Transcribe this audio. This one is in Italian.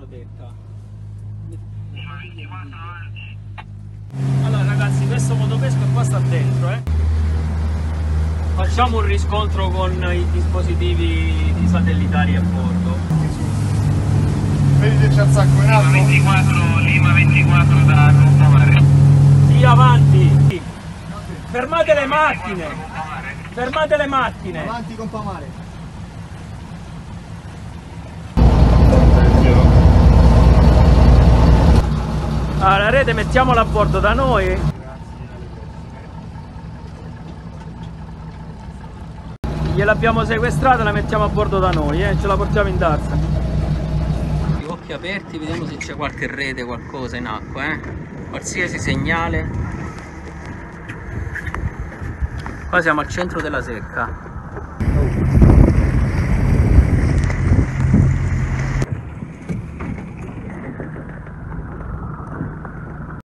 protetta allora ragazzi questo motopesco qua sta dentro eh. facciamo un riscontro con i dispositivi di satellitari a bordo. Vedi che c'è un sacco in alto? Lima 24, Lima 24 da compare sì avanti! Fermate le macchine! Fermate le macchine! Avanti compamare rete mettiamola a bordo da noi. Gliel'abbiamo sequestrata, la mettiamo a bordo da noi, eh? ce la portiamo in tazza. Occhi aperti, vediamo se c'è qualche rete, qualcosa in acqua, eh? Qualsiasi segnale. Qua siamo al centro della secca.